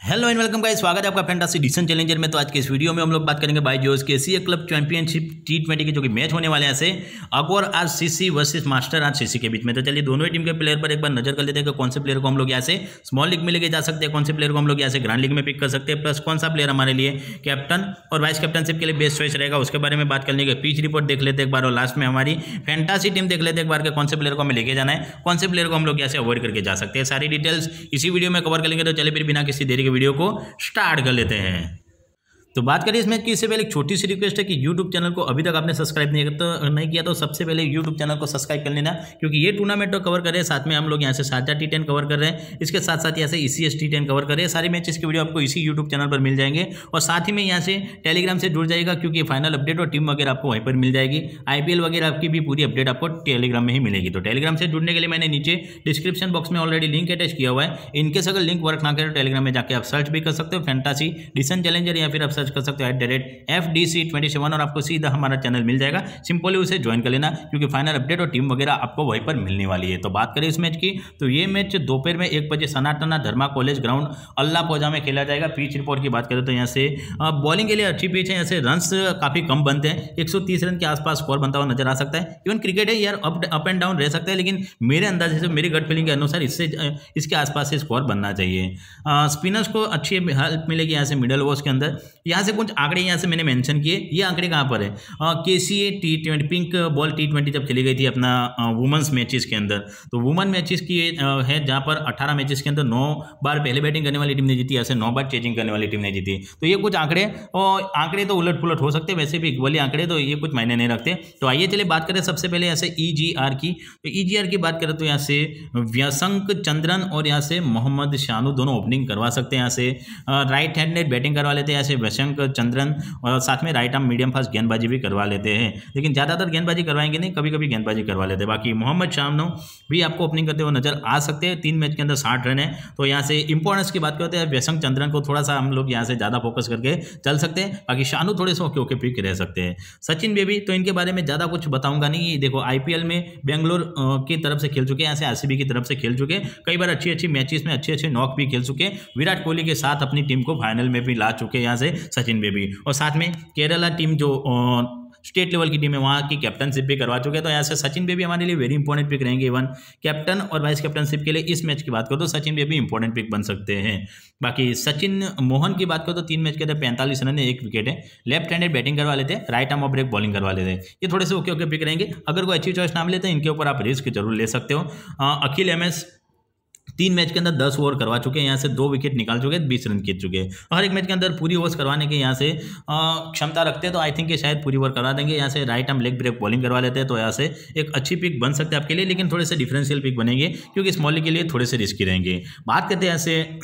Hello and welcome guys स्वागत है आपका फैंटासी डिसन चैलेंजर में। तो आज के इस वीडियो में हम लोग बात करेंगे बाई जोस के Asia club championship T twenty के जो कि मैच होने वाले हैं ऐसे। अकबर आज सीसी वर्सेस मास्टर आज सीसी के बीच में। तो चलिए दोनों ही टीम के प्लेयर पर एक बार नज़र कर लेते हैं कि कौन से प्लेयर को हम लोग यहाँ से स्मॉल लीग में लेके जा सकते हैं, कौन से प्लेयर को हम लोग यहाँ से ग्रांड लीग में पिक कर सकते हैं। प्लस कौन सा प्लेयर हमारे लिए कैप्टन और वाइस कैप्टनशिप के लिए बेस्ट चॉइस रहेगा, उसके बारे में बात करने के पिच रिपोर्ट देख लेते एक बार और लास्ट में हमारी फैंटासी टीम देख लेते एक बार के कौन से प्लेयर को हमें लेके जाना है, कौन से प्लेयर को हम लोग यहाँ से अवॉइड करके जा सकते हैं। सारी डिटेल्स इसी वीडियो में कवर करेंगे तो चले फिर बिना किसी देरी के वीडियो को स्टार्ट कर लेते हैं। तो बात करें इस मैच की इससे पहले एक छोटी सी रिक्वेस्ट है कि यूट्यूब चैनल को अभी तक आपने सब्सक्राइब नहीं तो नहीं किया तो सबसे पहले यूट्यूब चैनल को सब्सक्राइब कर लेना, क्योंकि ये टूर्नामेंट तो कवर कर रहे हैं, साथ में हम लोग यहाँ से साझा टी टेन कवर कर रहे हैं। इसके साथ साथ यहाँ से E S T ten cover कर रहे हैं। सारे मैचेस की वीडियो आपको इसी यूट्यूब चैनल पर मिल जाएँगे। और साथ ही में यहाँ से टेलीग्राम से जुड़ जाएगा क्योंकि फाइनल अपडेट और टीम वगैरह आपको वहीं पर मिल जाएगी। आईपीएल वगैरह आपकी भी पूरी अपडेट आपको टेलीग्राम में ही मिलेगी। तो टेलीग्राम से जुड़ने के लिए मैंने नीचे डिस्क्रिप्शन बॉक्स में ऑलरेडी लिंक अटैच किया हुआ है। इनकेस अगर लिंक वर्क ना करे टेलीग्राम में जाकर आप सर्च भी कर सकते हो। फैंटासी डिसन चैलेंजर या फिर आप सर्च कर सकते हो at the rate F D C twenty seven और आपको सीधा हमारा चैनल मिल जाएगा। सिंपली उसे ज्वाइन कर लेना, क्योंकि फाइनल अपडेट और टीम वगैरह आपको वहीं पर मिलने वाली है। तो बात करें इस मैच की तो ये मैच दोपहर में एक बजे सनातना धर्मा कॉलेज ग्राउंड अल्लाह पोजा में खेला जाएगा। पिच रिपोर्ट की बात करें तो यहाँ से बॉलिंग के लिए अच्छी पिच है। यहाँ से रन काफ़ी कम बनते हैं। एक सौ तीस रन के आसपास स्कोर बनता हुआ नज़र आ सकता है। इवन क्रिकेट है यार अप अप एंड डाउन रह सकता है, लेकिन मेरे अंदाजे से, मेरी गट फीलिंग के अनुसार इससे इसके आसपास से स्कोर बनना चाहिए। स्पिनर्स को अच्छी हेल्प मिलेगी यहाँ से मिडल ओवर्स के अंदर। यहाँ से कुछ आंकड़े यहाँ से मैंने मेंशन किए। ये आंकड़े कहाँ पर है? K C A T twenty pink ball T twenty जब चली गई थी अपना वुमेंस मैचेस के अंदर। तो वुमेन मैचेस की है जहाँ पर अठारह मैचेस के अंदर नौ बार पहले बैटिंग करने वाली टीम ने जीती ऐसे नौ बार चेजिंग करने वाली टीम ने जीती। तो ये कुछ आंकड़े और आंकड़े तो उलट पुलट हो सकते वैसे भी इक्वली आंकड़े तो ये कुछ मायने नहीं रखते। तो आइए चलिए बात करें सबसे पहले यहाँ से ई आर की। तो ई जी आर की बात करें तो यहाँ से व्यसंक चंद्रन और यहाँ से मोहम्मद शानू दोनों ओपनिंग करवा सकते हैं यहाँ से। राइट हैंड हैंडेड बैटिंग करवा लेते हैं, यहाँ से व्यसंक चंद्रन और साथ में राइट आर्म, मीडियम फास्ट गेंदबाजी भी करवा लेते हैं। लेकिन ज़्यादातर गेंदबाजी करवाएँगे नहीं कभी कभी गेंदबाजी करवा लेते हैं। बाकी मोहम्मद शामनो भी आपको ओपनिंग करते हुए नज़र आ सकते हैं। तीन मैच के अंदर साठ रन है। तो यहाँ से इंपॉर्टेंस की बात करते हैं। व्यसंग चंद्रन को थोड़ा सा हम लोग यहाँ से ज़्यादा फोकस करके चल सकते हैं। बाकी शानू थोड़े से ओके ओके पिक रह सकते हैं। सचिन बेबी तो इनके बारे में ज़्यादा कुछ बताऊँगा नहीं। देखो आईपीएल में बेंगलोर की तरफ़ से खेल चुके हैं। यहाँ से आरसीबी की तरफ़ से खेल चुके कई बार अच्छी अच्छी मैचेस में अच्छे अच्छे नॉक भी खेल चुके विराट कोहली के साथ अपनी टीम को फाइनल में भी ला चुके हैं। यहाँ से सचिन बेबी। और साथ में केरला टीम जो स्टेट लेवल की टीम है, वहाँ की कैप्टनशिप भी करवा चुके हैं। तो यहाँ से सचिन बेबी हमारे लिए वेरी इंपॉर्टेंट पिक रहेंगे। इवन कैप्टन और वाइस कैप्टनशिप के लिए इस मैच की बात करो तो सचिन बेबी इंपॉर्टेंट पिक बन सकते हैं। बाकी सचिन मोहन की बात करो तो तीन मैच के अंदर पैंतालीस रन एक विकेट है। लेफ़्ट हैंडेड बैटिंग करवा लेते हैं राइट आर्म और ब्रेक बॉलिंग करवा लेते हैं। ये थोड़े से ओके ओके पिक रहेंगे। अगर कोई अच्छी चॉइस नाम लेते हैं इनके ऊपर आप रिस्क ज़रूर ले सकते हो। अखिल एम एस तीन मैच के अंदर दस ओवर करवा चुके हैं, यहाँ से दो विकेट निकाल चुके हैं, बीस रन खींच चुके हैं। हर एक मैच के अंदर पूरी ओवर्स करवाने के यहाँ से क्षमता रखते हैं तो आई थिंक ये शायद पूरी ओवर करवा देंगे। यहाँ से right arm leg break bowling करवा लेते हैं तो यहाँ से एक अच्छी पिक बन सकते हैं आपके लिए, लेकिन थोड़े से डिफरेंशियल पिक बनेंगे, क्योंकि स्मॉली के लिए थोड़े से रिस्की रहेंगे। बात करते हैं यहाँ से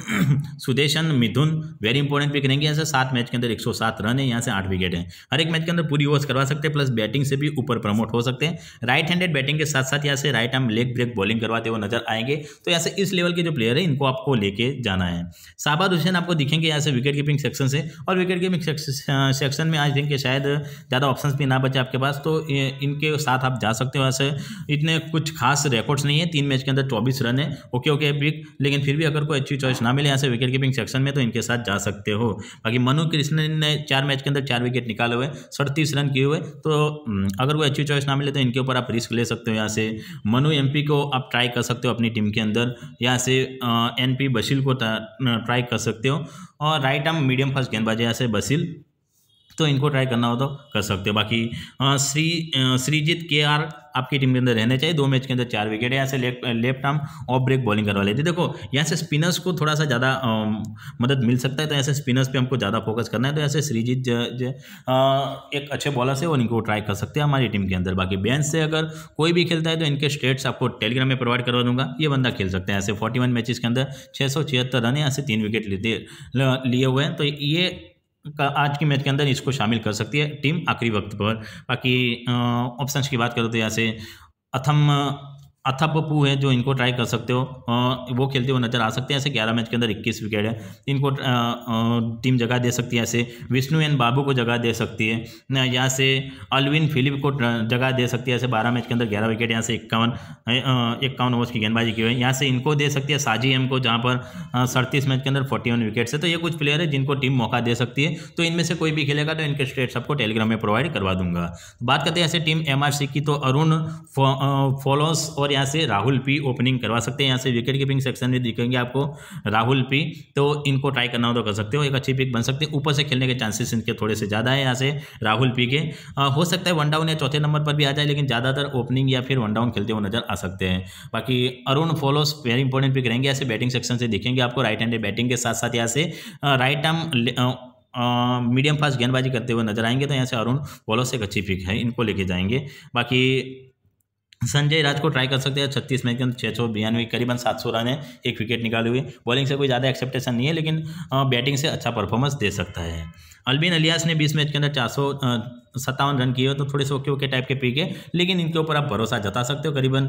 Sudeshan, Mithun very important pick रहेंगे। यहाँ से सात मैच के अंदर एक सौ सात रन है, यहाँ से आठ विकेट है। हर एक मैच के अंदर पूरी ओवर्स करवा सकते हैं प्लस बैटिंग से भी ऊपर प्रमोट हो सकते हैं। राइट हैंडेड बैटिंग के साथ साथ यहाँ से right arm leg break bowling करवाते हुए नज़र आएँगे। तो यहाँ से इस लेवल के जो प्लेयर है, इनको आपको लेके जाना है। साबाद हुसैन आपको दिखेंगे यहाँ से विकेट कीपिंग सेक्शन से और विकेट कीपिंग सेक्शन में आज थिंक शायद ज़्यादा ऑप्शंस भी ना बचे आपके पास तो इनके साथ आप जा सकते हो ऐसे इतने कुछ खास रिकॉर्ड्स नहीं है, तीन मैच के अंदर चौबीस रन है ओके ओके पिक लेकिन फिर भी अगर कोई अच्छी चॉइस ना मिले यहाँ से विकेट कीपिंग सेक्शन में तो इनके साथ जा सकते हो। बाकी मनु कृष्णन ने चार मैच के अंदर चार विकेट निकाले हुए, सड़तीस रन किए हुए तो अगर कोई अच्छी चॉइस ना मिले तो इनके ऊपर आप रिस्क ले सकते हो यहाँ से। मनु एमपी को आप ट्राई कर सकते हो अपनी टीम के अंदर। यहाँ से एन पी बशील को ट्राई कर सकते हो। और राइट आर्म मीडियम फास्ट गेंदबाजी ऐसे बशील। तो इनको ट्राई करना हो तो कर सकते हो। बाकी श्री श्रीजीत के आर आपकी टीम के अंदर रहने चाहिए। दो मैच के अंदर चार विकेट है। यहाँ से left left arm off break bowling करवा लेते। देखो, यहाँ से स्पिनर्स को थोड़ा सा ज़्यादा मदद मिल सकता है। तो ऐसे स्पिनर्स पे हमको ज़्यादा फोकस करना है। तो ऐसे श्रीजीत एक अच्छे बॉलर से और इनको ट्राई कर सकते हैं हमारी टीम के अंदर। बाकी बेंच से अगर कोई भी खेलता है तो इनके स्टेट्स आपको टेलीग्राम में प्रोवाइड करवा दूँगा। ये बंदा खेल सकते हैं। ऐसे फोर्टी वन मैचेस के अंदर छः सौ छिहत्तर रन, यहाँ से तीन विकेट लिए हुए हैं। तो ये का आज के मैच के अंदर इसको शामिल कर सकती है टीम आखिरी वक्त पर। बाकी ऑप्शंस की बात करो तो यहाँ से अथम अथा पप्पू है जो इनको ट्राई कर सकते हो। वो खेलते हुए नज़र आ सकते हैं। ऐसे ग्यारह मैच के अंदर इक्कीस विकेट है। इनको टीम जगह दे सकती है। ऐसे विष्णु एन बाबू को जगह दे सकती है। यहाँ से अलविन फिलिप को जगह दे सकती है। ऐसे बारह मैच के अंदर ग्यारह विकेट यहाँ से इक्यावन इक्यावन ओवर्स की गेंदबाजी की हुई है। यहाँ से इनको दे सकती है साजी एम को, जहाँ पर सड़तीस मैच के अंदर फोर्टी वन विकेट है। तो ये कुछ प्लेयर है जिनको टीम मौका दे सकती है। तो इनमें से कोई भी खेलेगा तो इनके स्टेट सबको टेलीग्राम में प्रोवाइड करवा दूँगा। बात करते हैं ऐसे टीम एमआरसी की। तो अरुण फॉलोस और यहाँ से राहुल पी ओपनिंग करवा सकते हैं। यहाँ से विकेट कीपिंग सेक्शन में दिखेंगे आपको राहुल पी तो इनको ट्राई करना हो तो कर सकते हो। एक अच्छी पिक बन सकती है। ऊपर से खेलने के चांसेस इनके थोड़े से ज़्यादा है यहाँ से राहुल पी के। आ, हो सकता है वन डाउन या चौथे नंबर पर भी आ जाए लेकिन ज़्यादातर ओपनिंग या फिर वन डाउन खेलते हुए नज़र आ सकते हैं। बाकी अरुण फॉलोस वेरी इंपॉर्टेंट पिक रहेंगे। ऐसे बैटिंग सेक्शन से दिखेंगे आपको राइट हैंड बैटिंग के साथ साथ यहाँ से। राइट आर्म मीडियम फास्ट गेंदबाजी करते हुए नज़र आएँगे तो यहाँ से अरुण फॉलोस एक अच्छी पिक है। इनको लेके जाएँगे। बाकी संजय राज को ट्राई कर सकते हैं। छत्तीस मैच के अंदर छः सौ बयानवे, करीबन सात सौ रन है, एक विकेट निकाले हुए। बॉलिंग से कोई ज़्यादा एक्सेप्टेशन नहीं है, लेकिन बैटिंग से अच्छा परफॉर्मेंस दे सकता है। अलबिन अलियास ने बीस मैच के अंदर चार सौ सत्तावन रन किए हो तो थोड़े से ओके ओके टाइप के पी के लेकिन इनके ऊपर आप भरोसा जता सकते हो, करीबन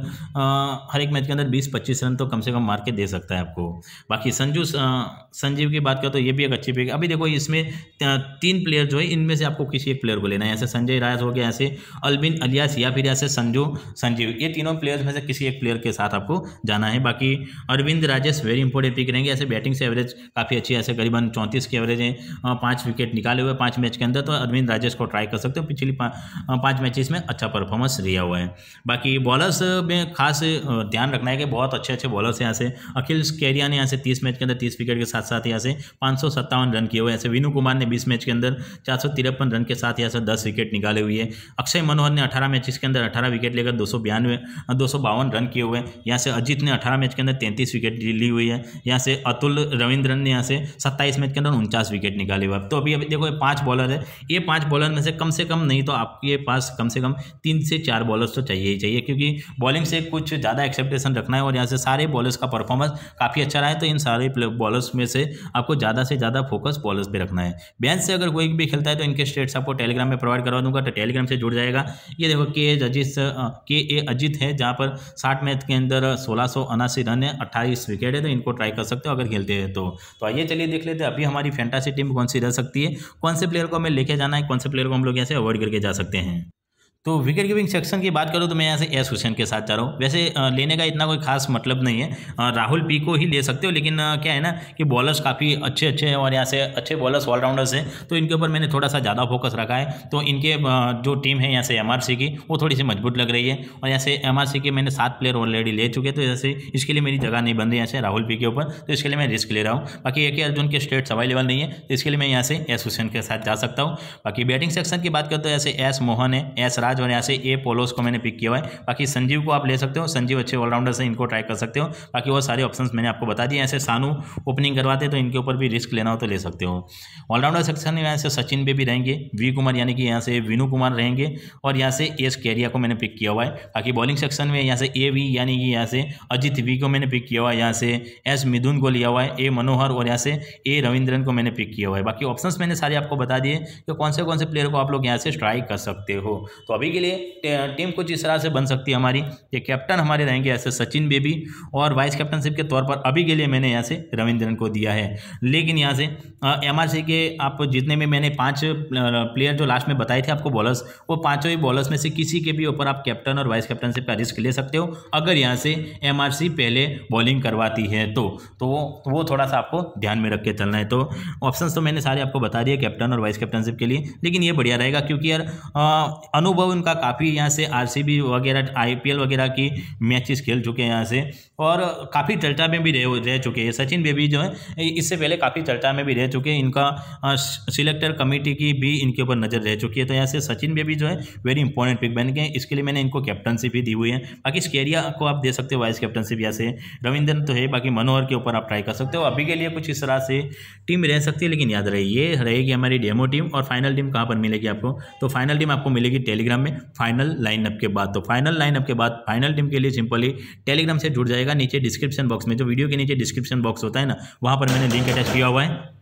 हर एक मैच के अंदर बीस पच्चीस रन तो कम से कम मार के दे सकता है आपको। बाकी संजू संजीव की बात करें तो ये भी एक अच्छी पिक अभी देखो इसमें तीन प्लेयर जो है, इनमें से आपको किसी एक प्लेयर को लेना है। ऐसे संजय रायस हो गया, ऐसे अलबिन अलियास या फिर ऐसे संजू, संजीव, ये तीनों प्लेयर्स में से किसी एक प्लेयर के साथ आपको जाना है। बाकी Arvind Rajesh very important pick रहेंगे। ऐसे बैटिंग से एवरेज काफ़ी अच्छी, ऐसे करीबन चौंतीस की एवरेज है। पाँच विकेट निकाले हुए, पाँच मैच के अंदर तो अरविंद राजेश को ट्राई कर सकते सकते हो। पिछली पाँच मैचेस में अच्छा परफॉर्मेंस रिया हुआ है। बाकी बॉलर्स में खास ध्यान रखना है कि बहुत अच्छे अच्छे बॉलर्स यहाँ से। अखिल कैरिया ने यहाँ से तीस मैच के अंदर तीस विकेट के साथ साथ यहाँ से पाँच रन किए हुए ऐसे विनू कुमार ने बीस मैच के अंदर चार सौ तिरपन रन के साथ यहाँ से दस विकेट निकाले हुए हैं। अक्षय मनोहर ने अठारह मैचेस के अंदर अठारह विकेट लेकर दो सौ बयानवे, दो सौ बावन रन किए हुए हैं। यहाँ से अजीत ने अठारह मैच के अंदर तैंतीस विकेट ली हुई है। यहाँ से अतुल रविंद्रन ने यहाँ से सत्ताईस मैच के अंदर उनचास विकेट निकाले हुए तो अभी अभी देखो, ये पाँच बॉलर है। ये पाँच बॉलर में से कम से कम नहीं तो आपके पास कम से कम तीन से चार बॉलर्स तो चाहिए ही चाहिए क्योंकि बॉलिंग से कुछ ज़्यादा एक्सेप्टेशन रखना है और यहाँ से सारे बॉलर्स का परफॉर्मेंस काफ़ी अच्छा रहा है तो इन सारे बॉलर्स में से आपको ज़्यादा से ज़्यादा फोकस बॉलर्स पर रखना है। बेंच से अगर कोई भी खेलता है तो इनके स्टेट्स आपको टेलीग्राम में प्रोवाइड करवा दूँगा तो टेलीग्राम से जुड़ जाएगा। ये देखो के एज अजीत के ए अजीत है जहाँ पर साठ मैच के अंदर सोलह सौ उनासी रन है अट्ठाईस विकेट है तो इनको ट्राई कर सकते हो अगर खेलते हैं तो, तो आइए चलिए देख लेते हैं अभी हमारी फैंटासी टीम कौन सी रह सकती है कौन से प्लेयर को हमें लेके जाना है कौन से प्लेयर को हम लोग ऐसे अवॉइड करके जा सकते हैं। तो विकेट कीपिंग सेक्शन की बात करूँ तो मैं यहाँ से एस हुसैन के साथ जा रहा हूँ। वैसे लेने का इतना कोई खास मतलब नहीं है। राहुल पी को ही ले सकते हो, लेकिन क्या है ना कि बॉलर्स काफ़ी अच्छे अच्छे हैं और यहाँ से अच्छे बॉलर्स ऑलराउंडर्स हैं। तो इनके ऊपर मैंने थोड़ा सा ज़्यादा फोकस रखा है। तो इनके जो टीम है यहाँ से एमआरसी की, वो थोड़ी सी मज़बूत लग रही है। और यहाँ से एमआरसी के मैंने सात प्लेयर ऑलरेडी ले चुके तो जैसे इसके लिए मेरी जगह नहीं बन रही यहाँ से राहुल पी के ऊपर। तो इसके लिए मैं रिस्क ले रहा हूँ। बाकी एक अर्जुन के स्टेट्स अवेलेबल नहीं है तो इसके लिए मैं यहाँ से एस हुसैन के साथ जा सकता हूँ। बाकी बैटिंग सेक्शन की बात करते तो ऐसे एस मोहन है एस राज और यहाँ से ए पोलोस को मैंने पिक किया हुआ है। बाकी संजीव को आप ले सकते हो। संजीव अच्छे ऑलराउंडर से इनको ट्राई कर सकते हो। बाकी वो सारे ऑप्शंस मैंने आपको बता दिए। ऐसे सानू ओपनिंग करवाते तो इनके ऊपर भी रिस्क लेना हो तो ले सकते हो। ऑलराउंडर सेक्शन में यहाँ से सचिन भी रहेंगे। वी कुमार यानी कि यहाँ से विनू कुमार रहेंगे और यहाँ से एस कैरिया को मैंने पिक किया हुआ है। बाकी बॉलिंग सेक्शन में यहाँ से ए वी यानी कि यहाँ से अजित वी को मैंने पिक किया हुआ है। यहाँ से एस मिथुन को लिया हुआ है। ए मनोहर और यहाँ से ए रविंद्रन को मैंने पिक किया हुआ है। बाकी ऑप्शन मैंने सारे आपको बता दिए कि कौन से कौन से प्लेयर को आप लोग यहाँ से स्ट्राइक कर सकते हो। तो अभी के लिए टीम कुछ इस तरह से बन सकती है हमारी ये कैप्टन हमारे रहेंगे ऐसे सचिन बेबी और वाइस कैप्टनशिप के तौर पर अभी के लिए मैंने यहाँ से रविंद्रन को दिया है। लेकिन यहाँ से एमआरसी के आप जितने में मैंने पाँच प्लेयर जो लास्ट में बताए थे आपको बॉलर्स वो पाँचों ही बॉलर्स में से किसी के भी ऊपर आप कैप्टन और वाइस कैप्टनशिप का रिस्क ले सकते हो, अगर यहाँ से एमआरसी पहले बॉलिंग करवाती है तो। तो वो वो थोड़ा सा आपको ध्यान में रख के चलना है। तो ऑप्शन तो मैंने सारे आपको बता दिए कैप्टन और वाइस कैप्टनशिप के लिए, लेकिन ये बढ़िया रहेगा क्योंकि यार अनुभव उनका काफ़ी यहाँ से आरसीबी वगैरह, आईपीएल वगैरह की मैचेस खेल चुके हैं यहाँ से। और काफ़ी चर्चा में भी रह रह चुके हैं। सचिन बेबी जो है इससे पहले काफ़ी चर्चा में भी रह चुके हैं। इनका सिलेक्टर कमेटी की भी इनके ऊपर नज़र रह चुकी है। तो यहाँ से सचिन बेबी जो है वेरी इंपॉर्टेंट पिक बन गए इसके लिए मैंने इनको कैप्टनशिप भी दी हुई है। बाकी स्केरिया को आप दे सकते हो वाइस कैप्टनशिप यहाँ से। रविंद्रन तो है, बाकी मनोहर के ऊपर आप ट्राई कर सकते हो। अभी के लिए कुछ इस तरह से टीम रह सकती है, लेकिन याद रहे ये रहेगी हमारी डेमो टीम और फाइनल टीम कहाँ पर मिलेगी आपको? तो फाइनल टीम आपको मिलेगी टेलीग्राम में फाइनल लाइनअप के बाद। तो फाइनल लाइनअप के बाद फाइनल टीम के लिए सिंपली टेलीग्राम से जुड़ जाएगा नीचे डिस्क्रिप्शन बॉक्स में। जो वीडियो के नीचे डिस्क्रिप्शन बॉक्स होता है ना, वहाँ पर मैंने लिंक अटैच किया हुआ है।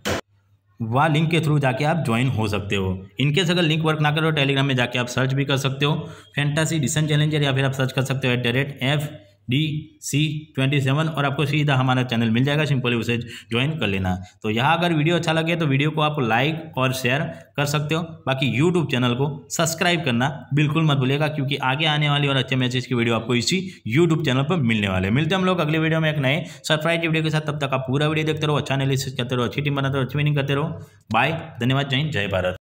वह लिंक के थ्रू जाके आप ज्वाइन हो सकते हो। इनकेस अगर लिंक वर्क ना करो टेलीग्राम में जाके आप सर्च भी कर सकते हो। फैंटासी डिसन चैलेंजर या फिर आप सर्च कर सकते हो at the rate F D, C, twenty seven और आपको सीधा हमारा चैनल मिल जाएगा सिंपली उसे ज्वाइन कर लेना। तो यहाँ अगर वीडियो अच्छा लगे तो वीडियो को आप लाइक और शेयर कर सकते हो। बाकी यूट्यूब चैनल को सब्सक्राइब करना बिल्कुल मत भूलिएगा क्योंकि आगे आने वाली और अच्छे मैचेस की वीडियो आपको इसी यूट्यूब चैनल पर मिलने वाले मिलते हम लोग अगले वीडियो में एक नए सरप्राइज़ वीडियो के साथ। तब तक आप पूरा वीडियो देखते रहो अच्छा एनालिसिस करते रहो, अच्छी टीम बनाते रहो, अच्छी विनिंग करते रहो। बाय धन्यवाद, जय हिंद, जय भारत।